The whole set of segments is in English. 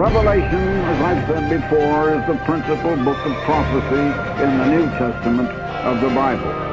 Revelation, as I've said before, is the principal book of prophecy in the New Testament of the Bible.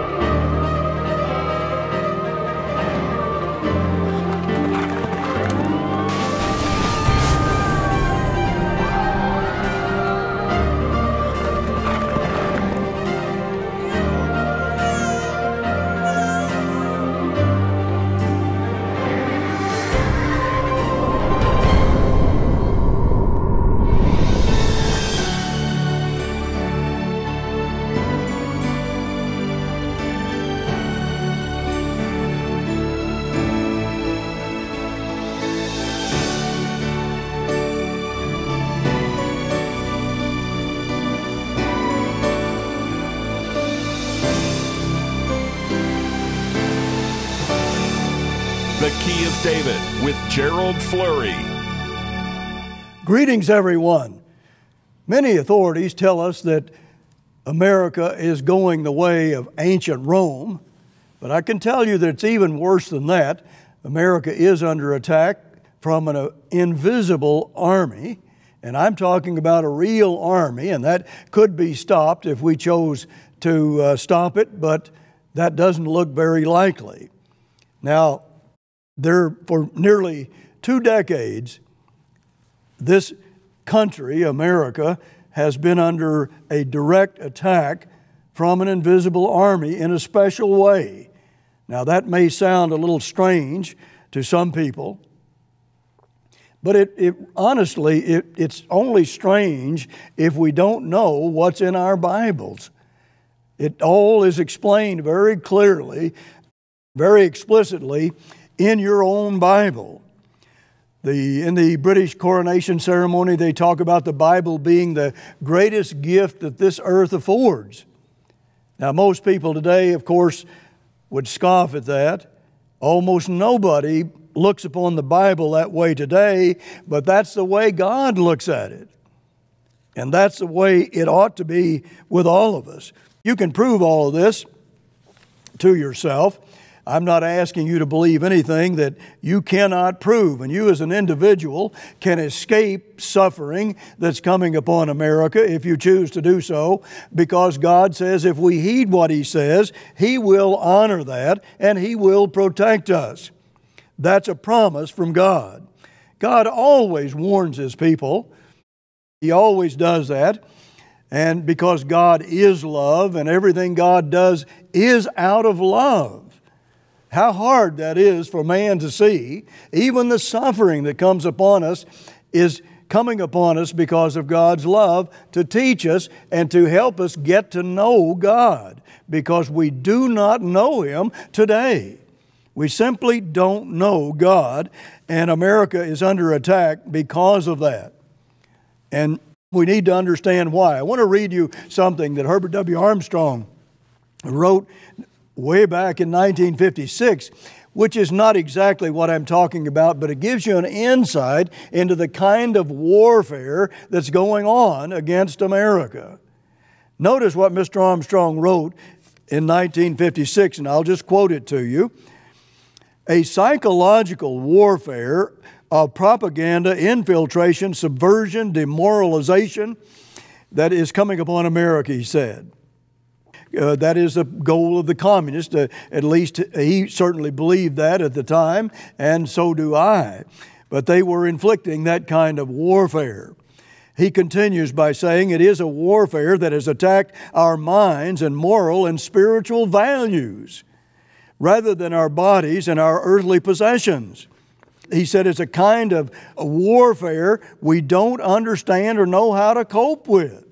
David with Gerald Flurry. Greetings, everyone. Many authorities tell us that America is going the way of ancient Rome, but I can tell you that it's even worse than that. America is under attack from an invisible army, and I'm talking about a real army, and that could be stopped if we chose to uh, stop it, but that doesn't look very likely. Now, there, for nearly two decades, this country, America, has been under a direct attack from an invisible army in a special way. Now, that may sound a little strange to some people, but it, it honestly, it, it's only strange if we don't know what's in our Bibles. It all is explained very clearly, very explicitly in your own Bible. The, in the British coronation ceremony, they talk about the Bible being the greatest gift that this earth affords. Now, most people today, of course, would scoff at that. Almost nobody looks upon the Bible that way today, but that's the way God looks at it. And that's the way it ought to be with all of us. You can prove all of this to yourself I'm not asking you to believe anything that you cannot prove. And you, as an individual, can escape suffering that's coming upon America if you choose to do so, because God says if we heed what He says, He will honor that and He will protect us. That's a promise from God. God always warns His people, He always does that. And because God is love and everything God does is out of love. How hard that is for man to see. Even the suffering that comes upon us is coming upon us because of God's love to teach us and to help us get to know God because we do not know Him today. We simply don't know God, and America is under attack because of that. And we need to understand why. I want to read you something that Herbert W. Armstrong wrote way back in 1956, which is not exactly what I'm talking about, but it gives you an insight into the kind of warfare that's going on against America. Notice what Mr. Armstrong wrote in 1956, and I'll just quote it to you. A psychological warfare of propaganda, infiltration, subversion, demoralization that is coming upon America, he said. Uh, that is the goal of the communists. Uh, at least he certainly believed that at the time, and so do I. But they were inflicting that kind of warfare. He continues by saying it is a warfare that has attacked our minds and moral and spiritual values rather than our bodies and our earthly possessions. He said it's a kind of warfare we don't understand or know how to cope with.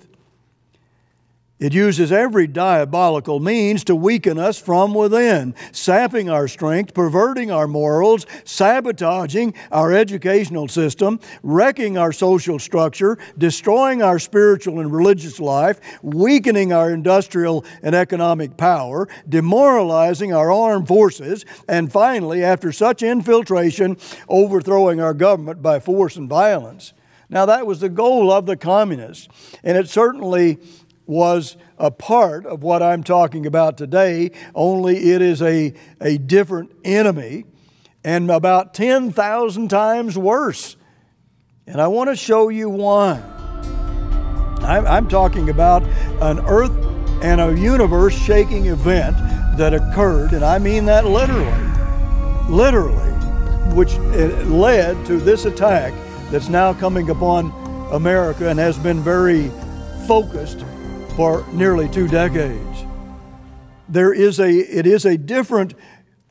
It uses every diabolical means to weaken us from within, sapping our strength, perverting our morals, sabotaging our educational system, wrecking our social structure, destroying our spiritual and religious life, weakening our industrial and economic power, demoralizing our armed forces, and finally, after such infiltration, overthrowing our government by force and violence. Now, that was the goal of the communists, and it certainly was a part of what I'm talking about today, only it is a, a different enemy and about 10,000 times worse. And I want to show you why. I'm, I'm talking about an earth and a universe shaking event that occurred, and I mean that literally, literally, which uh, led to this attack that's now coming upon America and has been very focused for nearly two decades. There is a, it is a different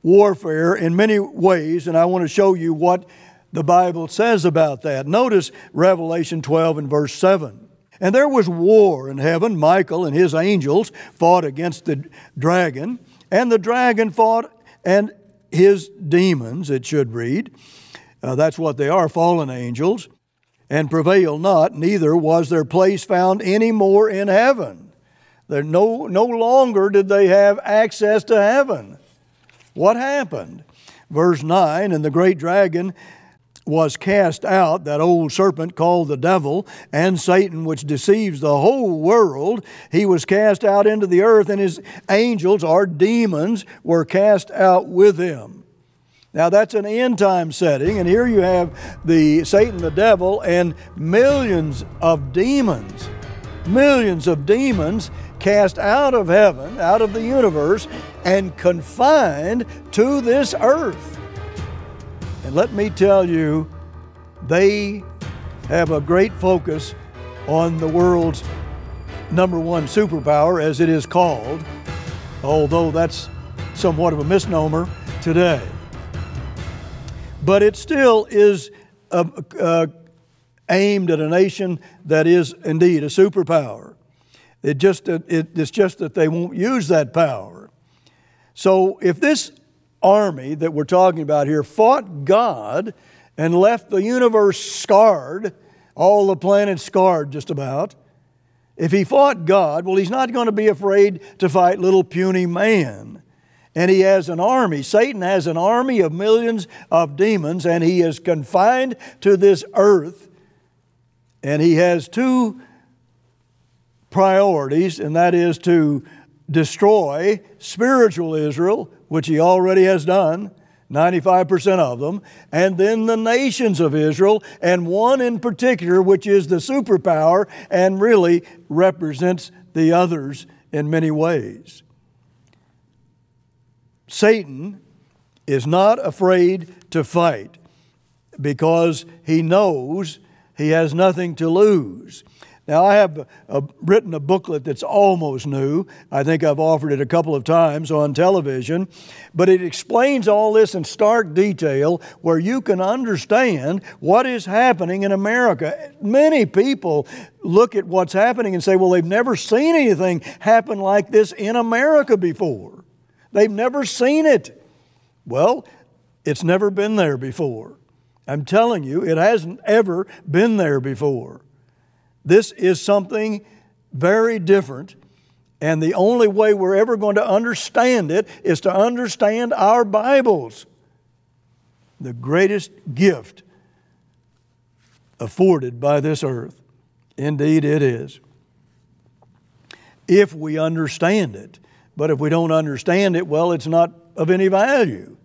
warfare in many ways, and I want to show you what the Bible says about that. Notice Revelation 12 and verse 7. And there was war in heaven. Michael and his angels fought against the dragon, and the dragon fought and his demons, it should read. Uh, that's what they are, fallen angels, and prevailed not, neither was their place found any more in heaven. There no, no longer did they have access to heaven. What happened? Verse 9 And the great dragon was cast out, that old serpent called the devil, and Satan, which deceives the whole world, he was cast out into the earth, and his angels, or demons, were cast out with him. Now that's an end time setting, and here you have the Satan, the devil, and millions of demons, millions of demons cast out of heaven, out of the universe, and confined to this earth. And let me tell you, they have a great focus on the world's number one superpower, as it is called, although that's somewhat of a misnomer today. But it still is a, a, aimed at a nation that is indeed a superpower. It just, uh, it, it's just that they won't use that power. So if this army that we're talking about here fought God and left the universe scarred, all the planets scarred just about. If he fought God, well, he's not going to be afraid to fight little puny man. And he has an army. Satan has an army of millions of demons, and he is confined to this earth. And he has two priorities, and that is to destroy spiritual Israel, which he already has done, 95% of them, and then the nations of Israel, and one in particular, which is the superpower and really represents the others in many ways. Satan is not afraid to fight because he knows he has nothing to lose. Now, I have a, written a booklet that's almost new. I think I've offered it a couple of times on television, but it explains all this in stark detail where you can understand what is happening in America. Many people look at what's happening and say, well, they've never seen anything happen like this in America before. They've never seen it. Well, it's never been there before. I'm telling you, it hasn't ever been there before. This is something very different. And the only way we're ever going to understand it is to understand our Bibles. The greatest gift afforded by this earth. Indeed, it is. If we understand it. But if we don't understand it, well, it's not of any value.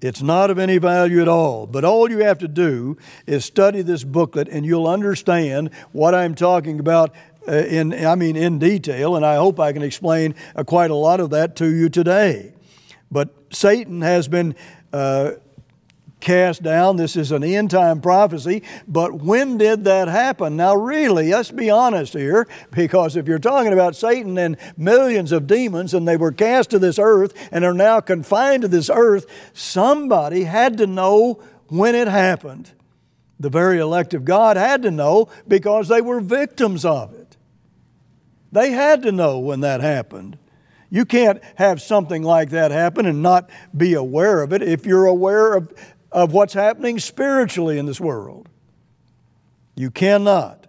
It's not of any value at all. But all you have to do is study this booklet and you'll understand what I'm talking about uh, in I mean in detail and I hope I can explain uh, quite a lot of that to you today. But Satan has been uh, cast down. This is an end time prophecy. But when did that happen? Now, really, let's be honest here, because if you're talking about Satan and millions of demons and they were cast to this earth and are now confined to this earth, somebody had to know when it happened. The very elect of God had to know because they were victims of it. They had to know when that happened. You can't have something like that happen and not be aware of it. If you're aware of of what's happening spiritually in this world. You cannot.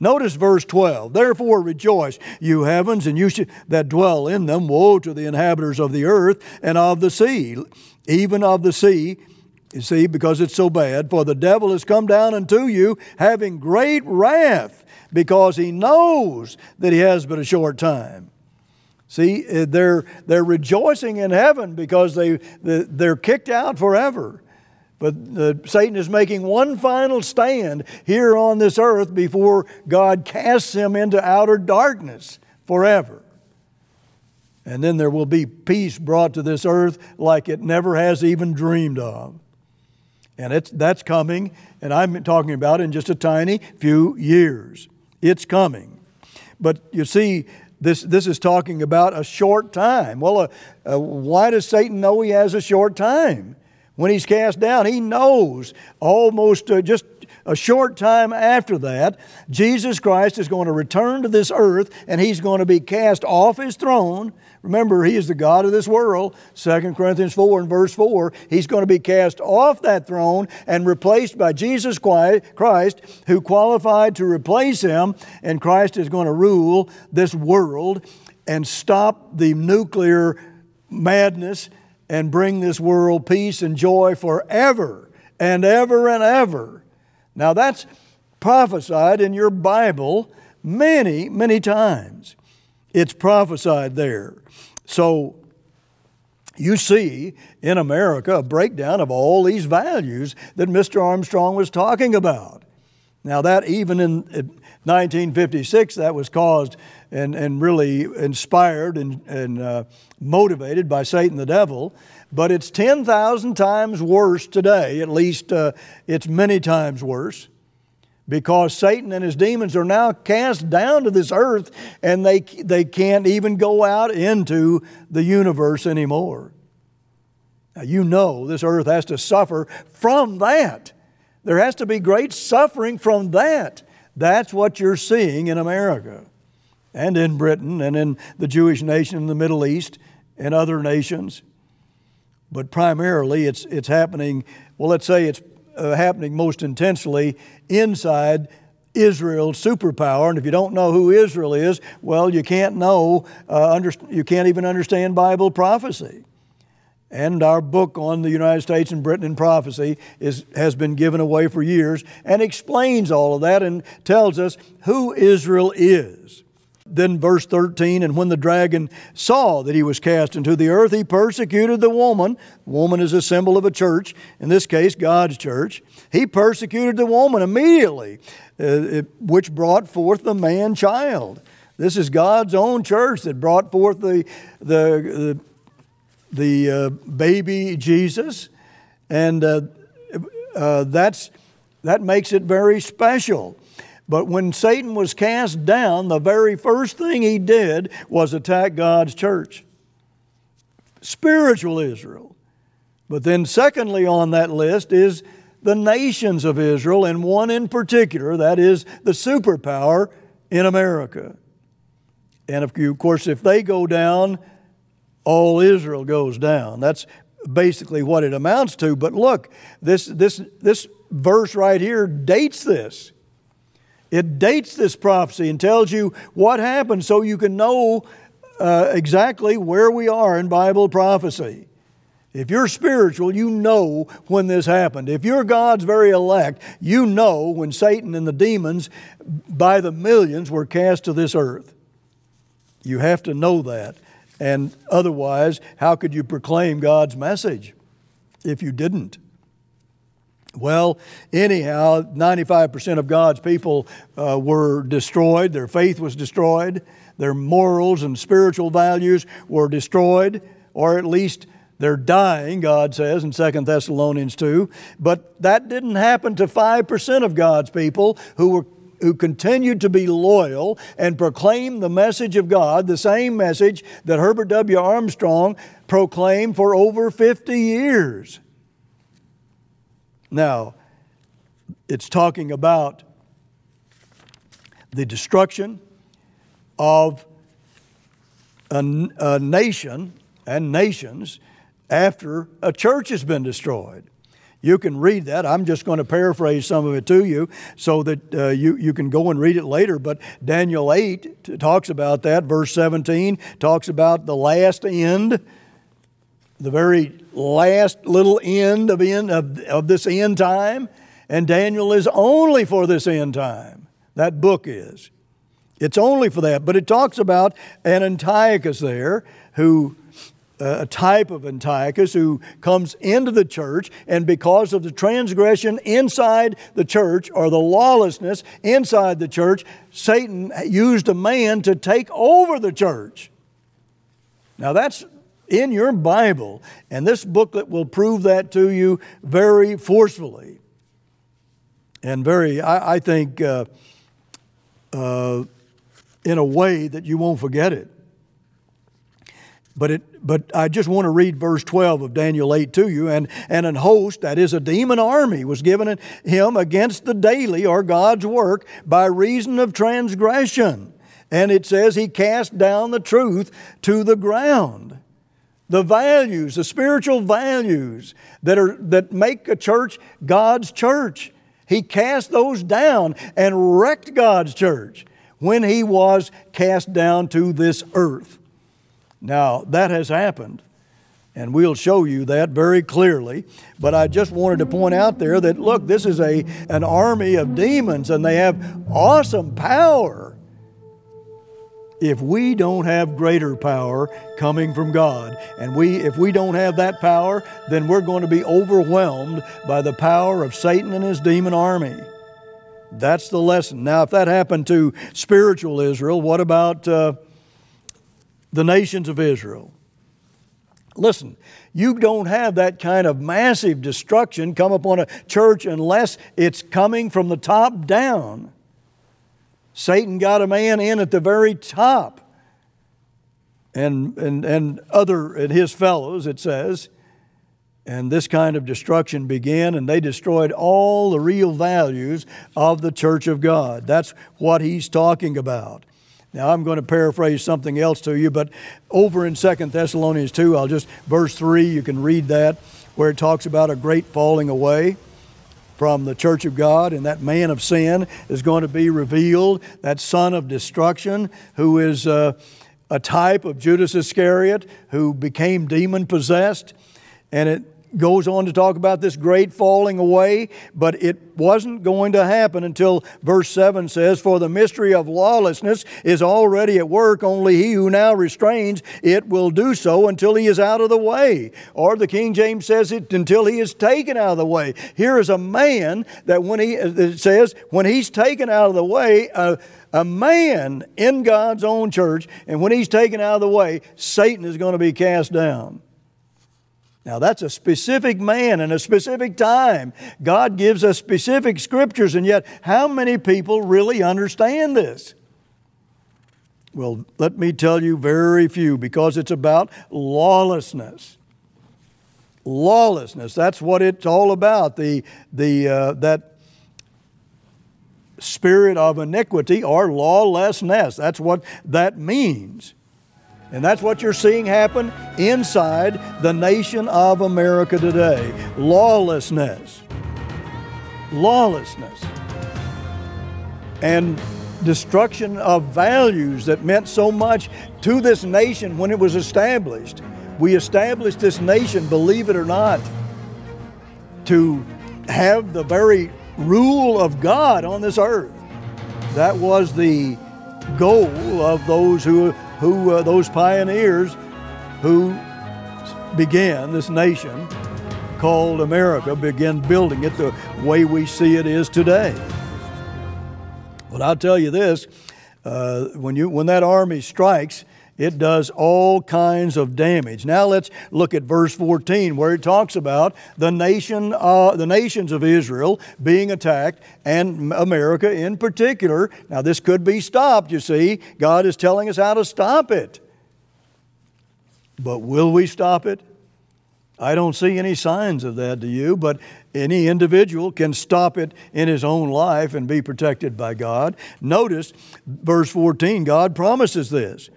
Notice verse 12. Therefore rejoice, you heavens, and you that dwell in them. Woe to the inhabitants of the earth and of the sea, even of the sea. You see, because it's so bad. For the devil has come down unto you, having great wrath, because he knows that he has but a short time. See, eh, they're, they're rejoicing in heaven because they, they're kicked out forever. But Satan is making one final stand here on this earth before God casts him into outer darkness forever. And then there will be peace brought to this earth like it never has even dreamed of. And it's, that's coming, and I'm talking about in just a tiny few years. It's coming. But you see, this, this is talking about a short time. Well, uh, uh, why does Satan know he has a short time? When he's cast down, he knows almost uh, just a short time after that, Jesus Christ is going to return to this earth and he's going to be cast off his throne. Remember, he is the God of this world. 2 Corinthians 4 and verse 4. He's going to be cast off that throne and replaced by Jesus Christ, who qualified to replace him. And Christ is going to rule this world and stop the nuclear madness and bring this world peace and joy forever and ever and ever. Now, that's prophesied in your Bible many, many times. It's prophesied there. So, you see in America a breakdown of all these values that Mr. Armstrong was talking about. Now, that even in 1956, that was caused and, and really inspired and, and uh, motivated by Satan the devil. But it's 10,000 times worse today, at least uh, it's many times worse, because Satan and his demons are now cast down to this earth and they, they can't even go out into the universe anymore. Now, you know this earth has to suffer from that. There has to be great suffering from that. That's what you're seeing in America and in Britain and in the Jewish nation in the Middle East and other nations but primarily it's, it's happening, well, let's say it's uh, happening most intensely inside Israel's superpower. And if you don't know who Israel is, well, you can't know, uh, under, you can't even understand Bible prophecy. And our book on the United States and Britain in prophecy is, has been given away for years and explains all of that and tells us who Israel is. Then, verse 13, and when the dragon saw that he was cast into the earth, he persecuted the woman. Woman is a symbol of a church, in this case, God's church. He persecuted the woman immediately, uh, which brought forth the man child. This is God's own church that brought forth the, the, the, the uh, baby Jesus. And uh, uh that's, that makes it very special. But when Satan was cast down, the very first thing he did was attack God's church. Spiritual Israel. But then, secondly, on that list is the nations of Israel, and one in particular, that is the superpower in America. And of course, if they go down, all Israel goes down. That's basically what it amounts to. But look, this, this, this verse right here dates this. It dates this prophecy and tells you what happened so you can know uh, exactly where we are in Bible prophecy. If you're spiritual, you know when this happened. If you're God's very elect, you know when Satan and the demons by the millions were cast to this earth. You have to know that. And otherwise, how could you proclaim God's message if you didn't? Well, anyhow, 95% of God's people uh, were destroyed. Their faith was destroyed. Their morals and spiritual values were destroyed, or at least they're dying, God says in 2 Thessalonians 2. But that didn't happen to 5% of God's people who were who continued to be loyal and proclaim the message of God, the same message that Herbert W. Armstrong proclaimed for over 50 years. Now, it's talking about the destruction of a, a, nation and nations after a church has been destroyed. You can read that. I'm just going to paraphrase some of it to you so that uh, you, you can go and read it later. But Daniel 8 talks about that. Verse 17 talks about the last end the very last little end of, end of, of this end time, and Daniel is only for this end time. That book is. It's only for that. But it talks about an Antiochus there who uh, a type of Antiochus who comes into the church, and because of the transgression inside the church or the lawlessness inside the church, Satan used a man to take over the church. Now, that's in your Bible, and this booklet will prove that to you very forcefully. And very, I, I think, uh, uh, in a way that you won't forget it. But, it, but I just want to read verse 12 of Daniel 8 to you. And, and an host, that is a demon army, was given him against the daily or God's work by reason of transgression. And it says he cast down the truth to the ground. The values, the spiritual values that, are, that make a church God's church. He cast those down and wrecked God's church when he was cast down to this earth. Now, that has happened, and we'll show you that very clearly. But I just wanted to point out there that look, this is a, an army of demons, and they have awesome power. If we don't have greater power coming from God, and we, if we don't have that power, then we're going to be overwhelmed by the power of Satan and his demon army. That's the lesson. Now, if that happened to spiritual Israel, what about uh, the nations of Israel? Listen, you don't have that kind of massive destruction come upon a church unless it's coming from the top down. Satan got a man in at the very top. And, and, and other and his fellows, it says, and this kind of destruction began, and they destroyed all the real values of the church of God. That's what he's talking about. Now, I'm going to paraphrase something else to you, but over in Second Thessalonians 2, I'll just, verse 3, you can read that, where it talks about a great falling away from the church of God, and that man of sin is going to be revealed, that son of destruction, who is uh, a type of Judas Iscariot, who became demon possessed. And it goes on to talk about this great falling away, but it wasn't going to happen until verse 7 says, For the mystery of lawlessness is already at work, only he who now restrains it will do so until he is out of the way. Or the King James says it until he is taken out of the way. Here is a man that when he, it says, when he's taken out of the way, uh, a man in God's own church, and when he's taken out of the way, Satan is going to be cast down. Now, that's a specific man and a specific time. God gives us specific scriptures, and yet, how many people really understand this? Well, let me tell you, very few, because it's about lawlessness. Lawlessness, that's what it's all about. The, the, uh, that spirit of iniquity or lawlessness. That's what that means. And that's what you're seeing happen inside the nation of America today lawlessness. Lawlessness. And destruction of values that meant so much to this nation when it was established. We established this nation, believe it or not, to have the very rule of God on this earth. That was the goal of those who who uh, those pioneers who began this nation called America began building it the way we see it is today. But I'll tell you this: uh, when you when that army strikes, it does all kinds of damage. Now let's look at verse 14 where it talks about the nation, uh, the nations of Israel being attacked and America in particular. Now this could be stopped, you see. God is telling us how to stop it. But will we stop it? I don't see any signs of that, do you? But any individual can stop it in his own life and be protected by God. Notice verse 14, God promises this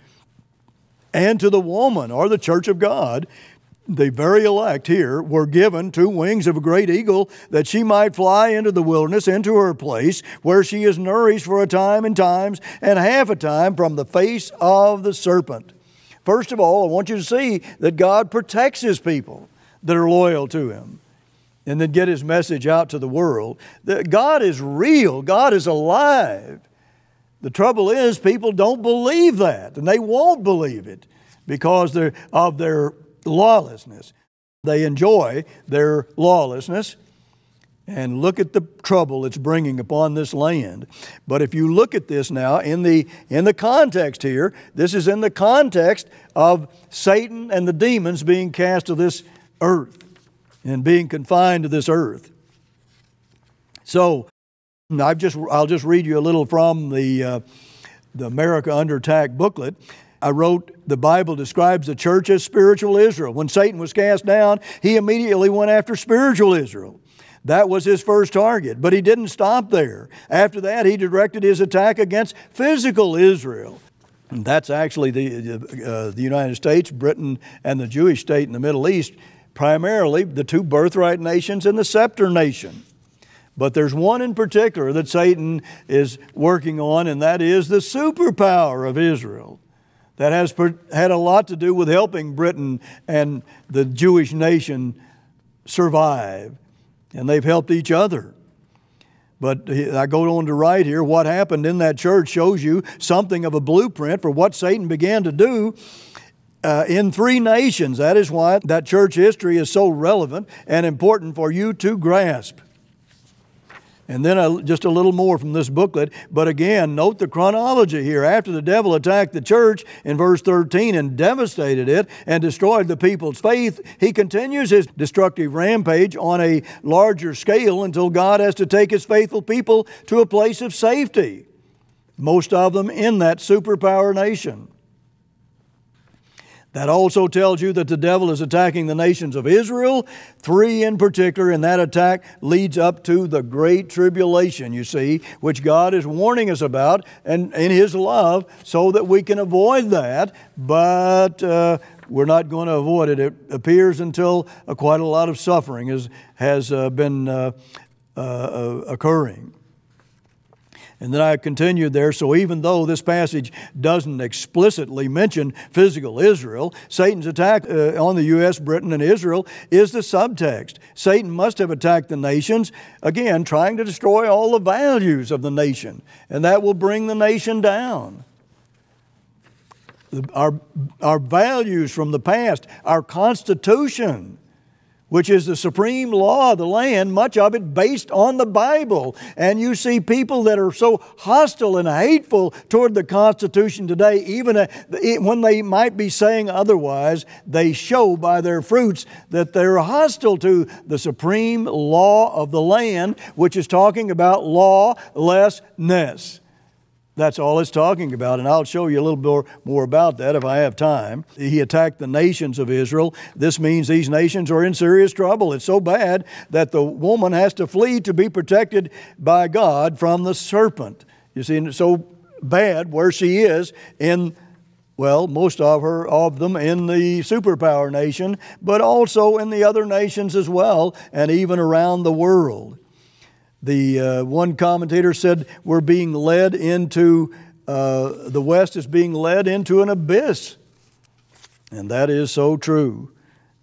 and to the woman or the church of God, the very elect here were given two wings of a great eagle that she might fly into the wilderness, into her place, where she is nourished for a time and times and half a time from the face of the serpent. First of all, I want you to see that God protects His people that are loyal to Him and then get His message out to the world. That God is real, God is alive. The trouble is, people don't believe that, and they won't believe it because of their lawlessness. They enjoy their lawlessness. And look at the trouble it's bringing upon this land. But if you look at this now in the, in the context here, this is in the context of Satan and the demons being cast to this earth and being confined to this earth. So, I've just, I'll just read you a little from the, uh, the America Under Attack booklet. I wrote, the Bible describes the church as spiritual Israel. When Satan was cast down, he immediately went after spiritual Israel. That was his first target, but he didn't stop there. After that, he directed his attack against physical Israel. And that's actually the, uh, the United States, Britain, and the Jewish state in the Middle East, primarily the two birthright nations and the scepter nation. But there's one in particular that Satan is working on, and that is the superpower of Israel. That has had a lot to do with helping Britain and the Jewish nation survive. And they've helped each other. But I go on to write here what happened in that church shows you something of a blueprint for what Satan began to do uh, in three nations. That is why that church history is so relevant and important for you to grasp. And then a, just a little more from this booklet. But again, note the chronology here. After the devil attacked the church in verse 13 and devastated it and destroyed the people's faith, he continues his destructive rampage on a larger scale until God has to take his faithful people to a place of safety, most of them in that superpower nation. That also tells you that the devil is attacking the nations of Israel, three in particular, and that attack leads up to the great tribulation, you see, which God is warning us about and in His love so that we can avoid that, but uh, we're not going to avoid it. It appears until uh, quite a lot of suffering has, has uh, been uh, uh, uh, occurring. And then I continued there. So even though this passage doesn't explicitly mention physical Israel, Satan's attack uh, on the U.S., Britain, and Israel is the subtext. Satan must have attacked the nations, again, trying to destroy all the values of the nation, and that will bring the nation down. Our, our values from the past, our Constitution, which is the supreme law of the land, much of it based on the Bible. And you see people that are so hostile and hateful toward the Constitution today, even uh, when they might be saying otherwise, they show by their fruits that they're hostile to the supreme law of the land, which is talking about lawlessness. That's all it's talking about, and I'll show you a little more, more about that if I have time. He attacked the nations of Israel. This means these nations are in serious trouble. It's so bad that the woman has to flee to be protected by God from the serpent. You see, and it's so bad where she is in well, most of her of them in the superpower nation, but also in the other nations as well, and even around the world. The uh, one commentator said we're being led into, uh, the West is being led into an abyss. And that is so true.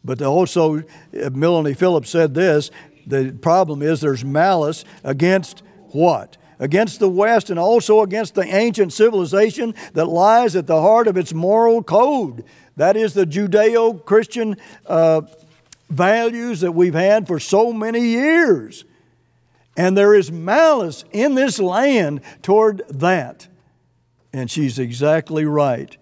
But also, uh, Melanie Phillips said this the problem is there's malice against what? Against the West and also against the ancient civilization that lies at the heart of its moral code. That is the Judeo Christian uh, values that we've had for so many years. And there is malice in this land toward that. And she's exactly right.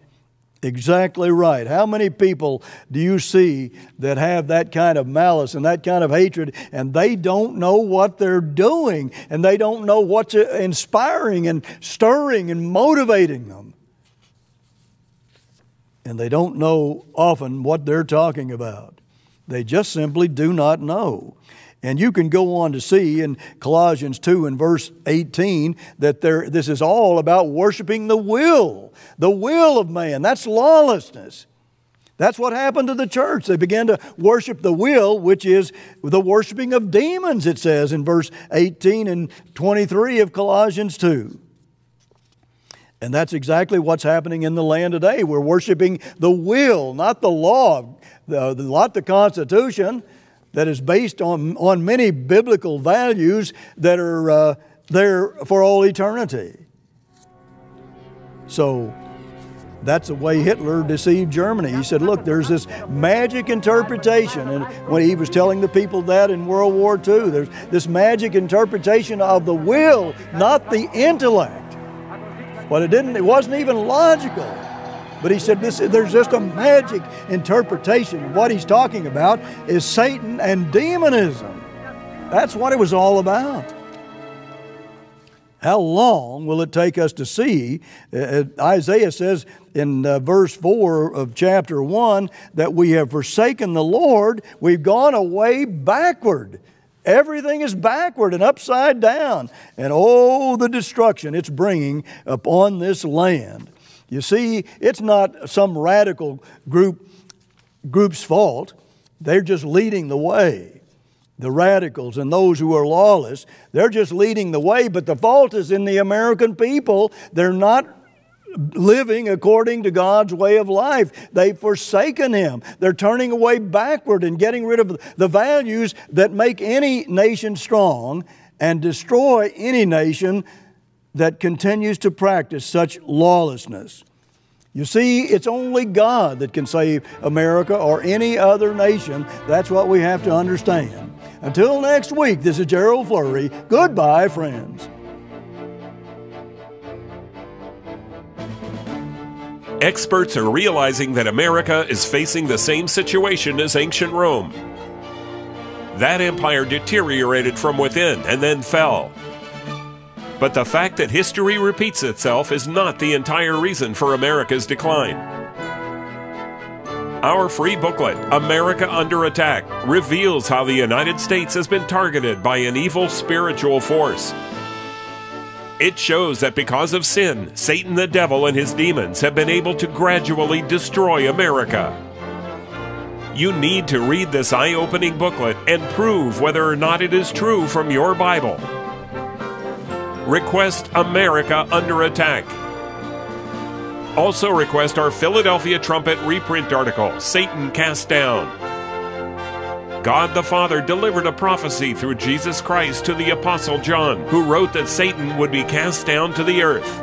Exactly right. How many people do you see that have that kind of malice and that kind of hatred, and they don't know what they're doing, and they don't know what's inspiring and stirring and motivating them? And they don't know often what they're talking about. They just simply do not know. And you can go on to see in Colossians 2 and verse 18 that there, this is all about worshiping the will, the will of man. That's lawlessness. That's what happened to the church. They began to worship the will, which is the worshiping of demons, it says in verse 18 and 23 of Colossians 2. And that's exactly what's happening in the land today. We're worshiping the will, not the law, the, not the Constitution that is based on, on many biblical values that are uh, there for all eternity. So, That's the way Hitler deceived Germany. He said, Look, there's this magic interpretation. And when he was telling the people that in World War II, there's this magic interpretation of the will, not the intellect. But it didn't, it wasn't even logical. But he said this, there's just a magic interpretation. What he's talking about is Satan and demonism. That's what it was all about. How long will it take us to see? Uh, uh, Isaiah says in uh, verse 4 of chapter 1 that we have forsaken the Lord, we've gone away backward. Everything is backward and upside down. And oh, the destruction it's bringing upon this land. You see, it's not some radical group, group's fault, they're just leading the way the radicals and those who are lawless. They're just leading the way, but the fault is in the American people. They're not living according to God's way of life. They've forsaken Him. They're turning away backward and getting rid of the values that make any nation strong and destroy any nation that continues to practice such lawlessness. You see, it's only God that can save America or any other nation. That's what we have to understand. Until next week, this is Gerald Flurry. Goodbye, friends. Experts are realizing that America is facing the same situation as ancient Rome. That empire deteriorated from within and then fell. But the fact that history repeats itself is not the entire reason for America's decline. Our free booklet, America Under Attack, reveals how the United States has been targeted by an evil spiritual force. It shows that because of sin, Satan the devil and his demons have been able to gradually destroy America. You need to read this eye opening booklet and prove whether or not it is true from your Bible. Request America Under Attack also request our Philadelphia Trumpet reprint article, Satan Cast Down. God the Father delivered a prophecy through Jesus Christ to the Apostle John, who wrote that Satan would be cast down to the earth.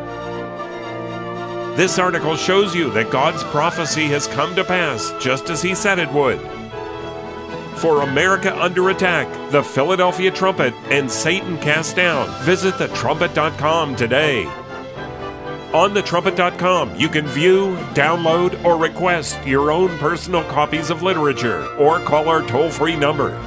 This article shows you that God's prophecy has come to pass just as he said it would. For America Under Attack, the Philadelphia Trumpet, and Satan Cast Down, visit thetrumpet.com today. On thetrumpet.com, you can view, download, or request your own personal copies of literature or call our toll free number